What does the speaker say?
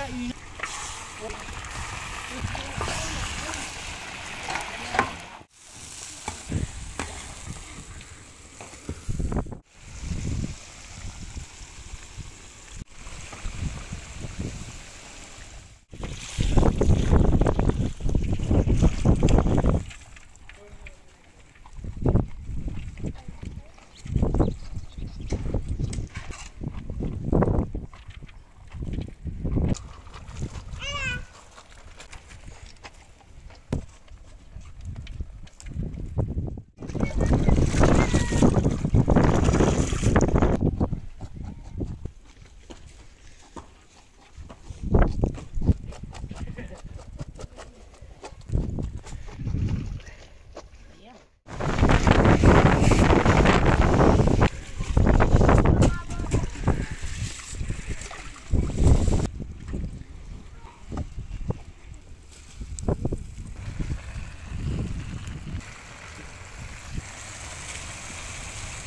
下雨。